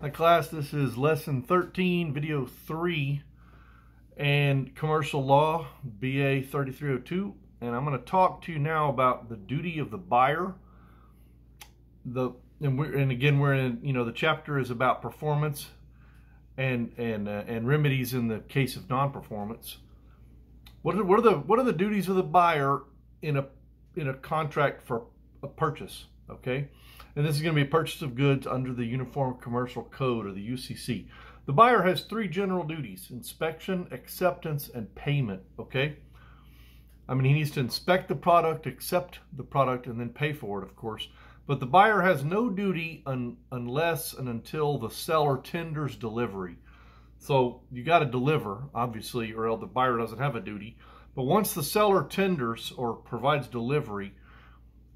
Hi class, this is lesson 13, video 3, and commercial law, BA 3302. And I'm going to talk to you now about the duty of the buyer. The and we're and again we're in you know the chapter is about performance and and uh, and remedies in the case of non-performance. What are what are the what are the duties of the buyer in a in a contract for a purchase? Okay. And this is going to be a purchase of goods under the Uniform Commercial Code or the UCC. The buyer has three general duties, inspection, acceptance, and payment, okay? I mean, he needs to inspect the product, accept the product, and then pay for it, of course. But the buyer has no duty un unless and until the seller tenders delivery. So you got to deliver, obviously, or else the buyer doesn't have a duty. But once the seller tenders or provides delivery,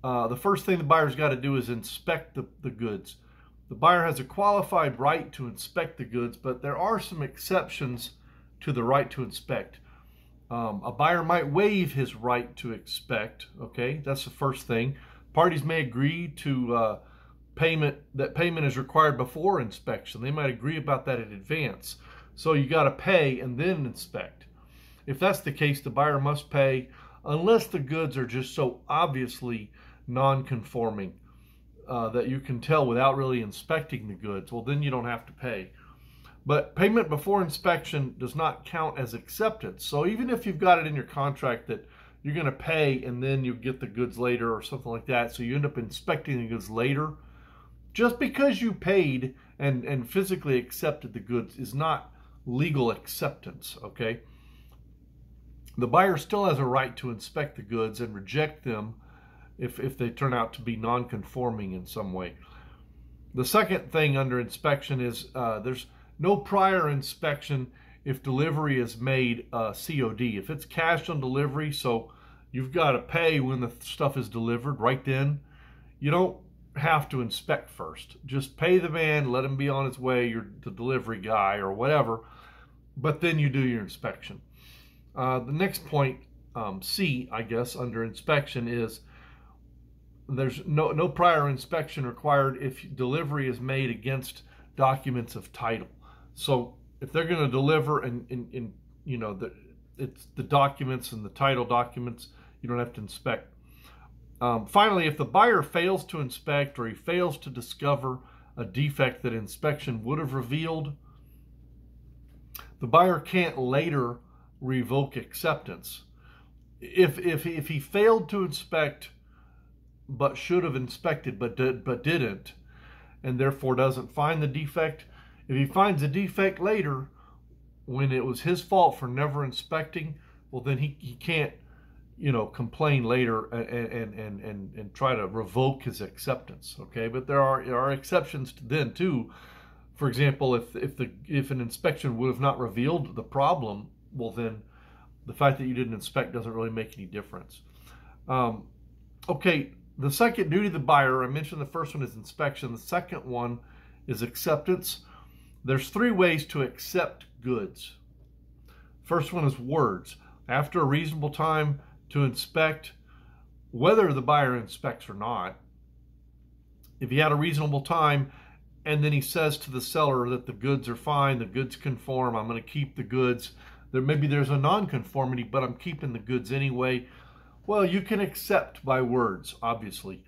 uh, the first thing the buyer's got to do is inspect the, the goods. The buyer has a qualified right to inspect the goods, but there are some exceptions to the right to inspect. Um, a buyer might waive his right to inspect. Okay, that's the first thing. Parties may agree to uh, payment that payment is required before inspection. They might agree about that in advance. So you got to pay and then inspect. If that's the case, the buyer must pay unless the goods are just so obviously non-conforming uh, that you can tell without really inspecting the goods, well, then you don't have to pay. But payment before inspection does not count as acceptance. So even if you've got it in your contract that you're going to pay and then you get the goods later or something like that, so you end up inspecting the goods later, just because you paid and, and physically accepted the goods is not legal acceptance, okay? The buyer still has a right to inspect the goods and reject them if, if they turn out to be non-conforming in some way. The second thing under inspection is uh, there's no prior inspection if delivery is made uh, COD. If it's cash on delivery, so you've got to pay when the stuff is delivered right then, you don't have to inspect first. Just pay the man, let him be on his way, you're the delivery guy or whatever, but then you do your inspection. Uh, the next point, um, C, I guess, under inspection is there's no, no prior inspection required if delivery is made against documents of title. So if they're going to deliver and, in, in, you know, the, it's the documents and the title documents, you don't have to inspect. Um, finally, if the buyer fails to inspect or he fails to discover a defect that inspection would have revealed, the buyer can't later revoke acceptance. If, if, if he failed to inspect but should have inspected but did, but didn't, and therefore doesn't find the defect. If he finds a defect later, when it was his fault for never inspecting, well then he, he can't, you know, complain later and, and, and, and, try to revoke his acceptance. Okay, but there are there are exceptions to then too. For example, if if the if an inspection would have not revealed the problem, well then the fact that you didn't inspect doesn't really make any difference. Um, okay, the second duty of the buyer, I mentioned the first one is inspection. The second one is acceptance. There's three ways to accept goods. First one is words. After a reasonable time to inspect, whether the buyer inspects or not, if he had a reasonable time and then he says to the seller that the goods are fine, the goods conform, I'm going to keep the goods. There maybe there's a non-conformity, but I'm keeping the goods anyway. Well, you can accept by words, obviously.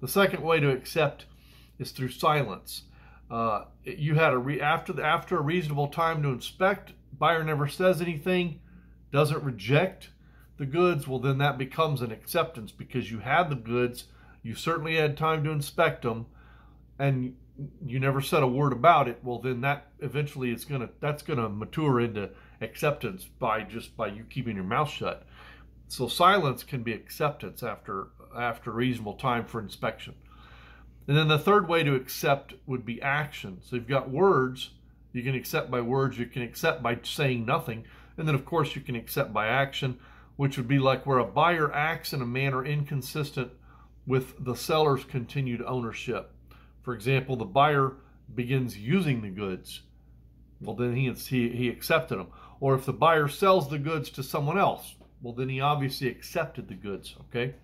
The second way to accept is through silence. Uh, you had a re- after the, after a reasonable time to inspect, buyer never says anything, doesn't reject the goods. Well, then that becomes an acceptance because you had the goods, you certainly had time to inspect them, and you never said a word about it. Well, then that eventually is gonna that's gonna mature into acceptance by just by you keeping your mouth shut. So silence can be acceptance after, after reasonable time for inspection. And then the third way to accept would be action. So you've got words, you can accept by words, you can accept by saying nothing, and then of course you can accept by action, which would be like where a buyer acts in a manner inconsistent with the seller's continued ownership. For example, the buyer begins using the goods. Well, then he, he, he accepted them. Or if the buyer sells the goods to someone else, well, then he obviously accepted the goods, okay?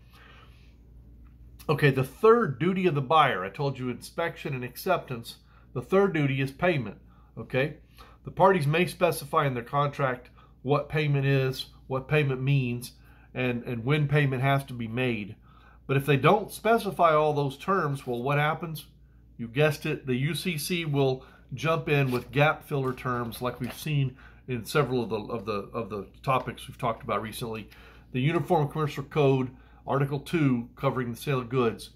Okay, the third duty of the buyer, I told you inspection and acceptance. The third duty is payment. Okay? The parties may specify in their contract what payment is, what payment means, and, and when payment has to be made. But if they don't specify all those terms, well, what happens? You guessed it, the UCC will jump in with gap filler terms like we've seen in several of the of the of the topics we've talked about recently. The Uniform Commercial Code, Article 2, covering the sale of goods,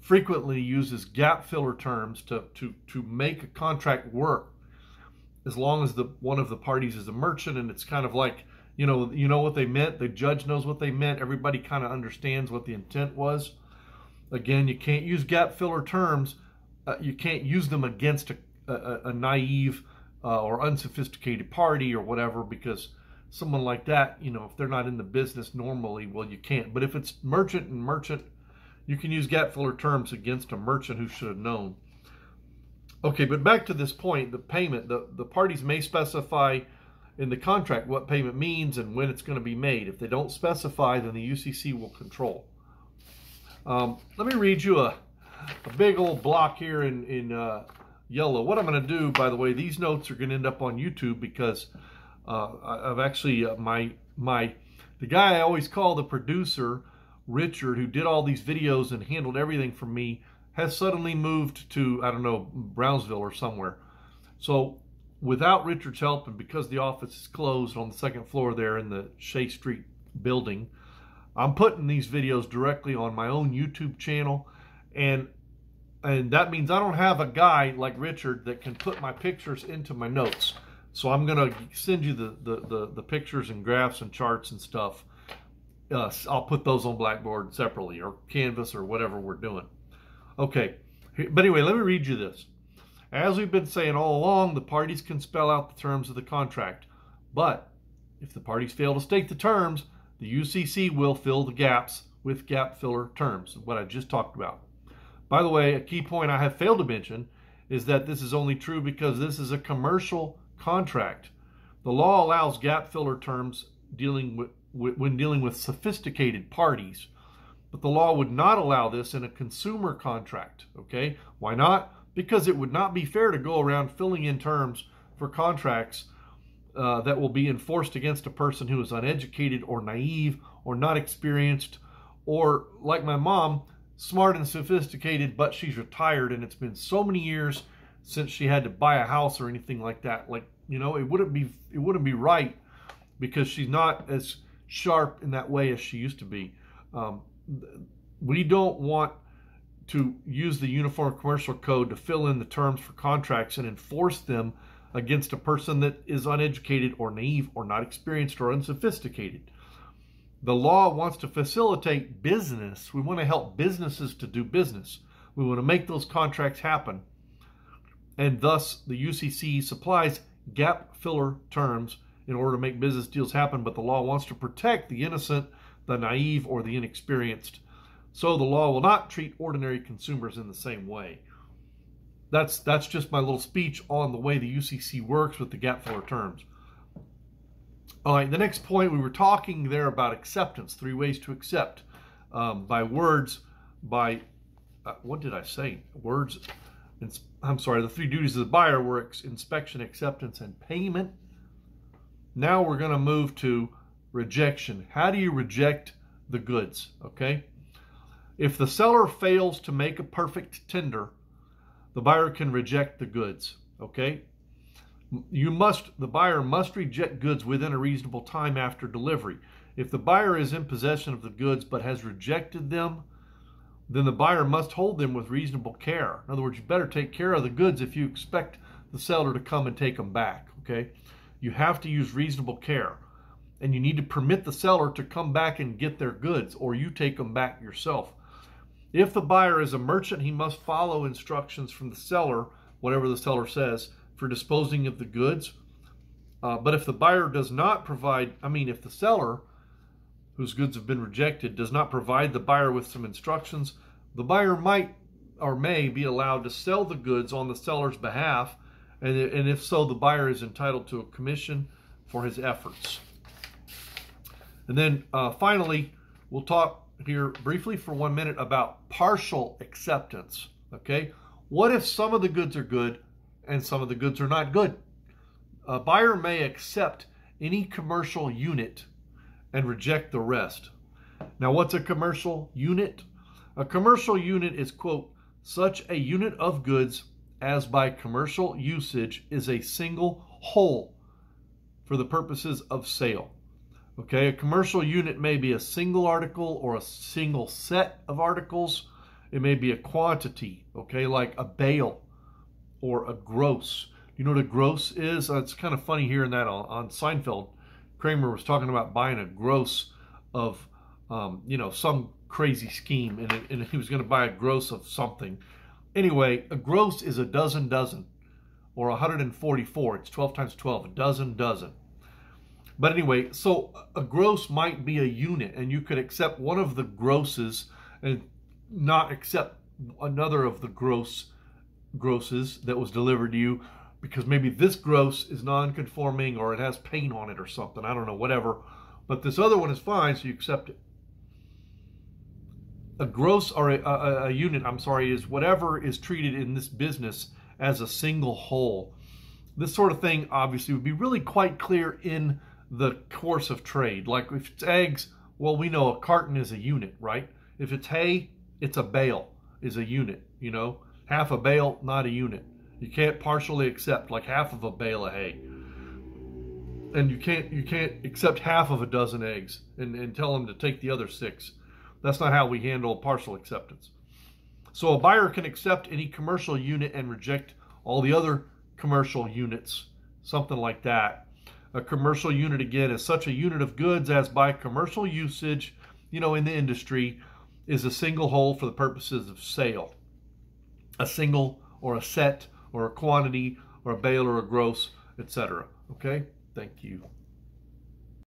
frequently uses gap filler terms to, to, to make a contract work as long as the one of the parties is a merchant and it's kind of like you know you know what they meant the judge knows what they meant everybody kind of understands what the intent was again you can't use gap filler terms uh, you can't use them against a, a, a naive uh, or unsophisticated party or whatever because someone like that you know if they're not in the business normally well you can't but if it's merchant and merchant you can use gap filler terms against a merchant who should have known Okay, but back to this point, the payment, the, the parties may specify in the contract what payment means and when it's going to be made. If they don't specify, then the UCC will control. Um, let me read you a, a big old block here in, in uh, yellow. What I'm going to do, by the way, these notes are going to end up on YouTube because uh, I've actually, uh, my, my, the guy I always call the producer, Richard, who did all these videos and handled everything for me, has suddenly moved to, I don't know, Brownsville or somewhere. So without Richard's help and because the office is closed on the second floor there in the Shea Street building, I'm putting these videos directly on my own YouTube channel and and that means I don't have a guy like Richard that can put my pictures into my notes. So I'm going to send you the, the, the, the, pictures and graphs and charts and stuff. Uh, I'll put those on Blackboard separately or Canvas or whatever we're doing. Okay, but anyway, let me read you this. As we've been saying all along, the parties can spell out the terms of the contract. But if the parties fail to state the terms, the UCC will fill the gaps with gap filler terms, what I just talked about. By the way, a key point I have failed to mention is that this is only true because this is a commercial contract. The law allows gap filler terms dealing with, when dealing with sophisticated parties. But the law would not allow this in a consumer contract. Okay? Why not? Because it would not be fair to go around filling in terms for contracts uh, that will be enforced against a person who is uneducated or naive or not experienced or, like my mom, smart and sophisticated, but she's retired and it's been so many years since she had to buy a house or anything like that. Like, you know, it wouldn't be it wouldn't be right because she's not as sharp in that way as she used to be. Um, we don't want to use the Uniform Commercial Code to fill in the terms for contracts and enforce them against a person that is uneducated or naive or not experienced or unsophisticated. The law wants to facilitate business. We want to help businesses to do business. We want to make those contracts happen. And thus, the UCC supplies gap filler terms in order to make business deals happen, but the law wants to protect the innocent the naive or the inexperienced. So the law will not treat ordinary consumers in the same way. That's that's just my little speech on the way the UCC works with the gap filler terms. All right, the next point we were talking there about acceptance, three ways to accept um, by words, by uh, what did I say? Words. I'm sorry. The three duties of the buyer were inspection, acceptance, and payment. Now we're going to move to rejection. How do you reject the goods? Okay. If the seller fails to make a perfect tender, the buyer can reject the goods. Okay. You must, the buyer must reject goods within a reasonable time after delivery. If the buyer is in possession of the goods but has rejected them, then the buyer must hold them with reasonable care. In other words, you better take care of the goods if you expect the seller to come and take them back. Okay. You have to use reasonable care and you need to permit the seller to come back and get their goods or you take them back yourself. If the buyer is a merchant, he must follow instructions from the seller, whatever the seller says, for disposing of the goods. Uh, but if the buyer does not provide, I mean, if the seller, whose goods have been rejected, does not provide the buyer with some instructions, the buyer might or may be allowed to sell the goods on the seller's behalf, and, and if so, the buyer is entitled to a commission for his efforts. And then uh, finally, we'll talk here briefly for one minute about partial acceptance. Okay, what if some of the goods are good and some of the goods are not good? A buyer may accept any commercial unit and reject the rest. Now, what's a commercial unit? A commercial unit is, quote, such a unit of goods as by commercial usage is a single whole for the purposes of sale. Okay, a commercial unit may be a single article or a single set of articles. It may be a quantity, okay, like a bale or a gross. You know what a gross is? Uh, it's kind of funny hearing that on, Seinfeld. Kramer was talking about buying a gross of, um, you know, some crazy scheme, and, it, and he was going to buy a gross of something. Anyway, a gross is a dozen dozen, or 144. It's 12 times 12, a dozen dozen. But anyway, so a gross might be a unit, and you could accept one of the grosses and not accept another of the gross grosses that was delivered to you because maybe this gross is non-conforming or it has paint on it or something. I don't know, whatever. But this other one is fine, so you accept it. A gross or a, a, a unit, I'm sorry, is whatever is treated in this business as a single whole. This sort of thing obviously would be really quite clear in the course of trade. Like if it's eggs, well, we know a carton is a unit, right? If it's hay, it's a bale, is a unit, you know? Half a bale, not a unit. You can't partially accept like half of a bale of hay. And you can't you can't accept half of a dozen eggs and, and tell them to take the other six. That's not how we handle partial acceptance. So a buyer can accept any commercial unit and reject all the other commercial units, something like that. A commercial unit, again, is such a unit of goods as by commercial usage, you know, in the industry, is a single whole for the purposes of sale. A single or a set or a quantity or a bale or a gross, etc. Okay? Thank you.